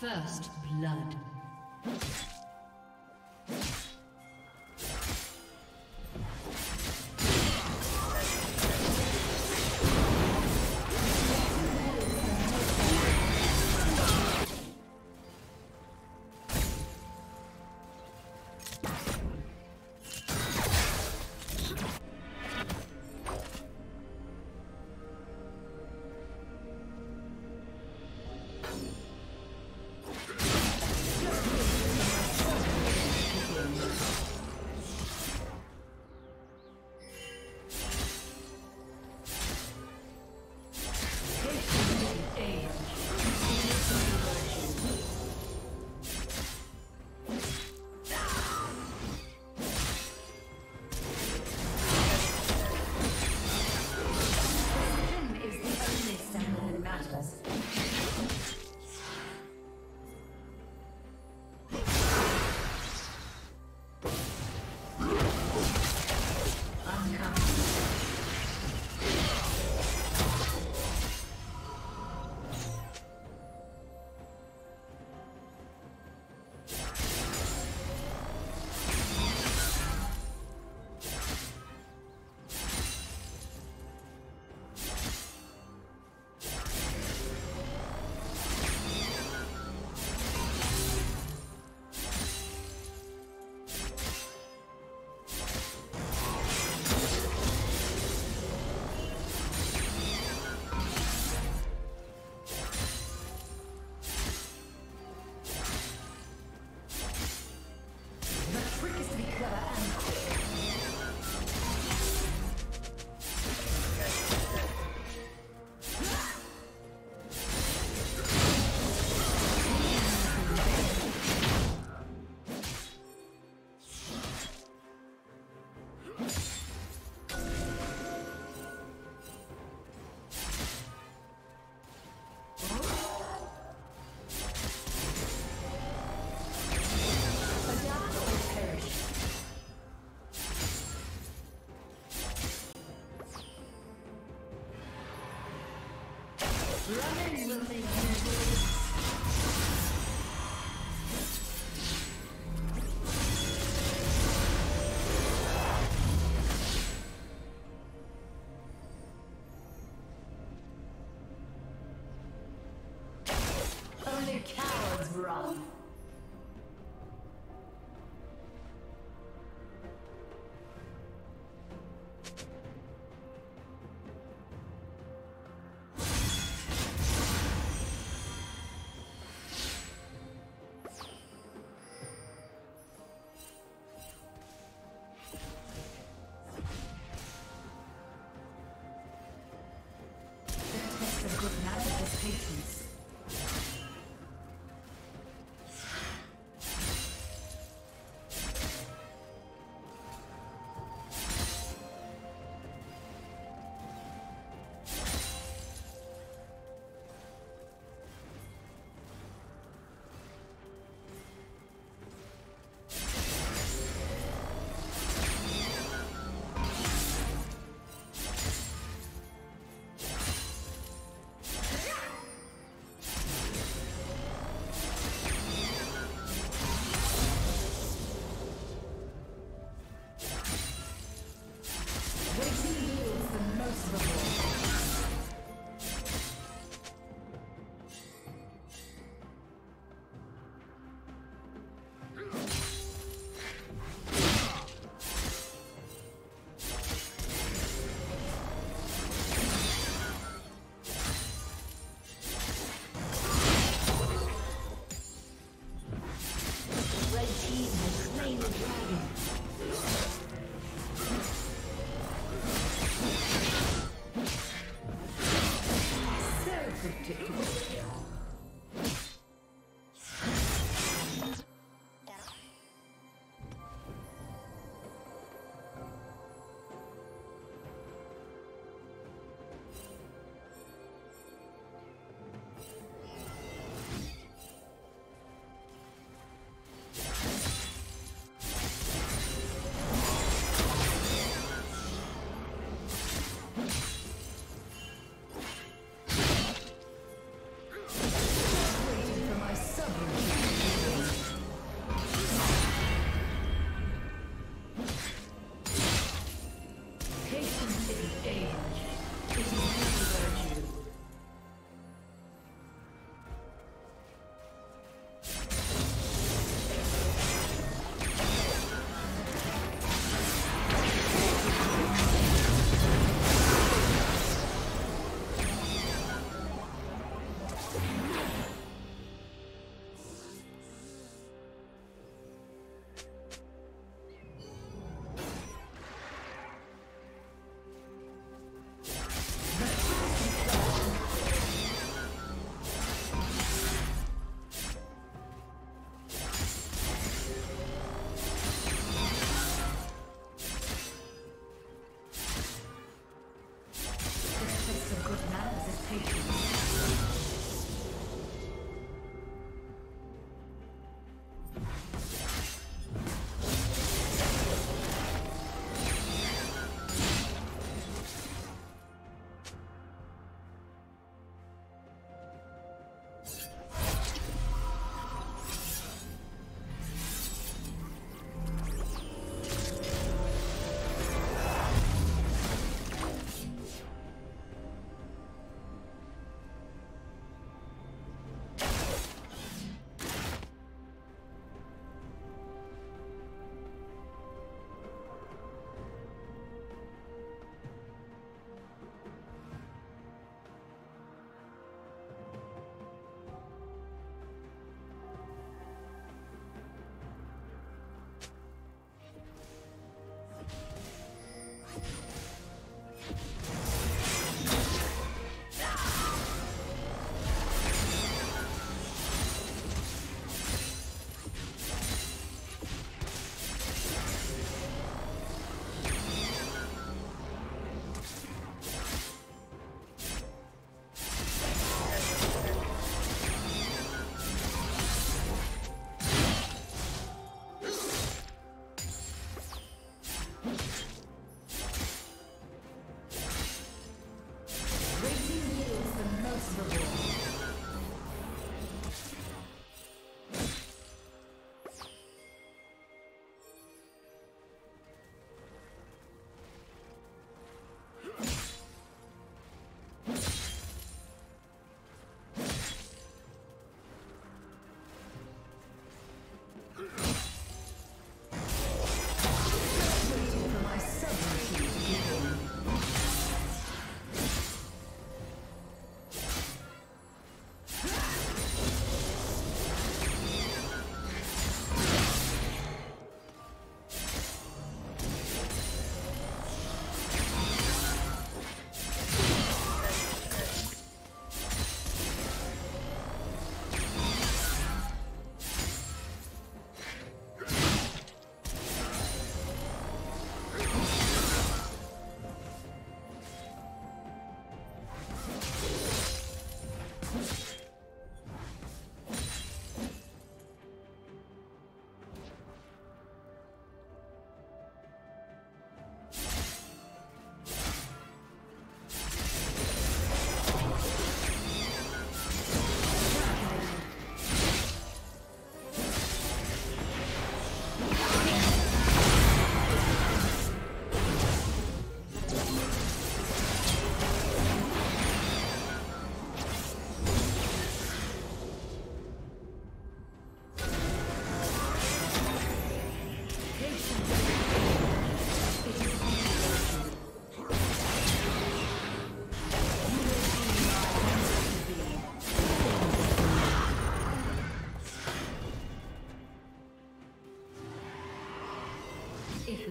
First blood.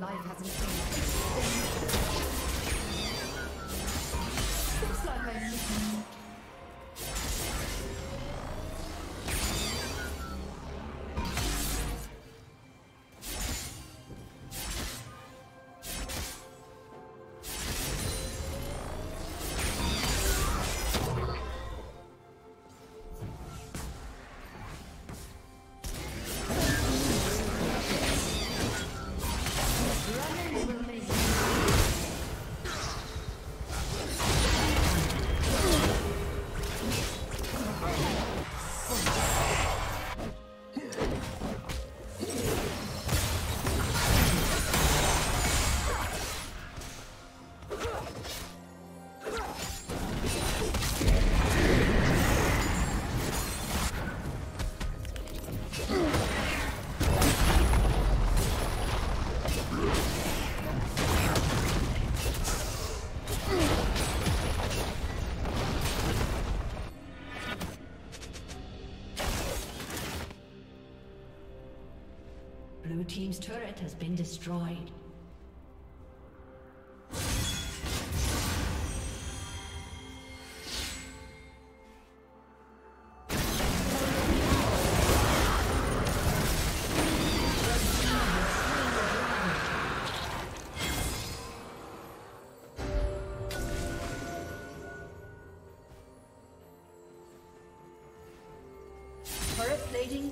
Life hasn't changed. The turret has been destroyed. plating.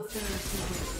Reward those who